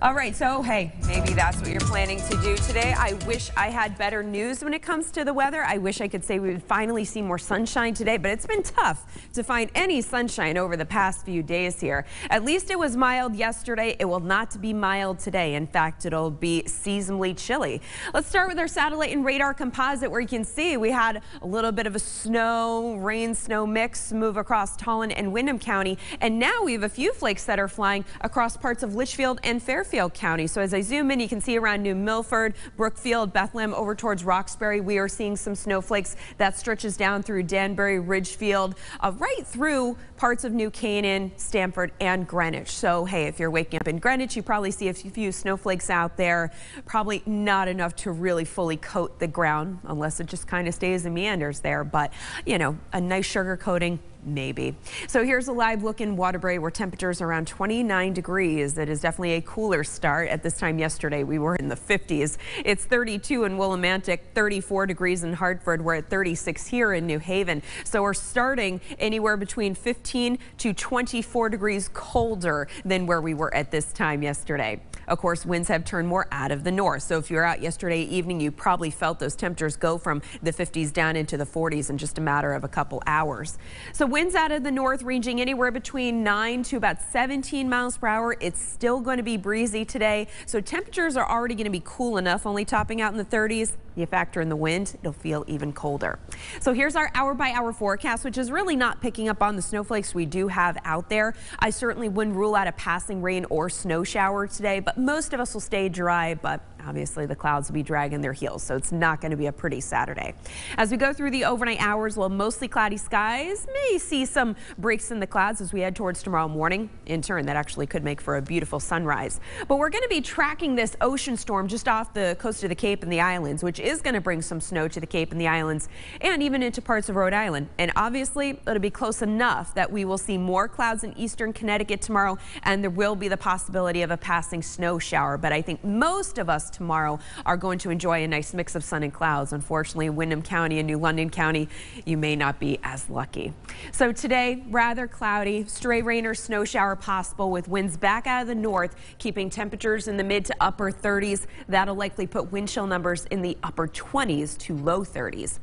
All right, so hey, maybe that's what you're planning to do today. I wish I had better news when it comes to the weather. I wish I could say we would finally see more sunshine today, but it's been tough to find any sunshine over the past few days here. At least it was mild yesterday. It will not be mild today. In fact, it'll be seasonably chilly. Let's start with our satellite and radar composite where you can see we had a little bit of a snow, rain, snow mix move across Tolland and Windham County. And now we have a few flakes that are flying across parts of Litchfield and Fairfield. Fairfield County. So as I zoom in, you can see around New Milford, Brookfield, Bethlehem, over towards Roxbury, we are seeing some snowflakes that stretches down through Danbury, Ridgefield, uh, right through parts of New Canaan, Stamford, and Greenwich. So, hey, if you're waking up in Greenwich, you probably see a few snowflakes out there. Probably not enough to really fully coat the ground, unless it just kind of stays in meanders there. But, you know, a nice sugar coating maybe. So here's a live look in Waterbury where temperatures around 29 degrees. That is definitely a cooler start. At this time yesterday, we were in the 50s. It's 32 in Willimantic, 34 degrees in Hartford. We're at 36 here in New Haven. So we're starting anywhere between 15 to 24 degrees colder than where we were at this time yesterday. Of course, winds have turned more out of the north. So if you were out yesterday evening, you probably felt those temperatures go from the 50s down into the 40s in just a matter of a couple hours. So winds out of the north ranging anywhere between 9 to about 17 miles per hour. It's still going to be breezy today. So temperatures are already going to be cool enough, only topping out in the 30s. You factor in the wind, it'll feel even colder. So here's our hour by hour forecast, which is really not picking up on the snowflakes we do have out there. I certainly wouldn't rule out a passing rain or snow shower today, but most of us will stay dry, but obviously the clouds will be dragging their heels, so it's not going to be a pretty Saturday. As we go through the overnight hours, well, mostly cloudy skies, may see some breaks in the clouds as we head towards tomorrow morning. In turn, that actually could make for a beautiful sunrise. But we're going to be tracking this ocean storm just off the coast of the Cape and the islands, which is going to bring some snow to the Cape and the islands and even into parts of Rhode Island. And obviously, it'll be close enough that we will see more clouds in eastern Connecticut tomorrow, and there will be the possibility of a passing snow shower. But I think most of us tomorrow are going to enjoy a nice mix of sun and clouds. Unfortunately, Windham County and New London County, you may not be as lucky. So today, rather cloudy, stray rain or snow shower possible with winds back out of the north, keeping temperatures in the mid to upper 30s. That'll likely put wind chill numbers in the upper 20s to low 30s.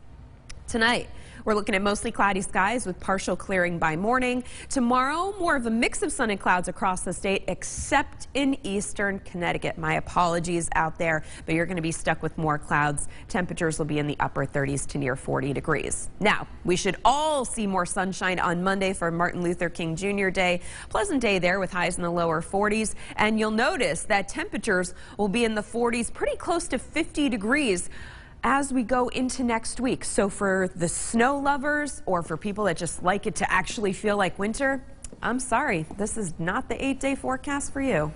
Tonight, we're looking at mostly cloudy skies with partial clearing by morning. Tomorrow, more of a mix of sun and clouds across the state, except in eastern Connecticut. My apologies out there, but you're going to be stuck with more clouds. Temperatures will be in the upper 30s to near 40 degrees. Now, we should all see more sunshine on Monday for Martin Luther King Jr. Day. Pleasant day there with highs in the lower 40s. And you'll notice that temperatures will be in the 40s, pretty close to 50 degrees as we go into next week. So for the snow lovers or for people that just like it to actually feel like winter, I'm sorry, this is not the eight day forecast for you.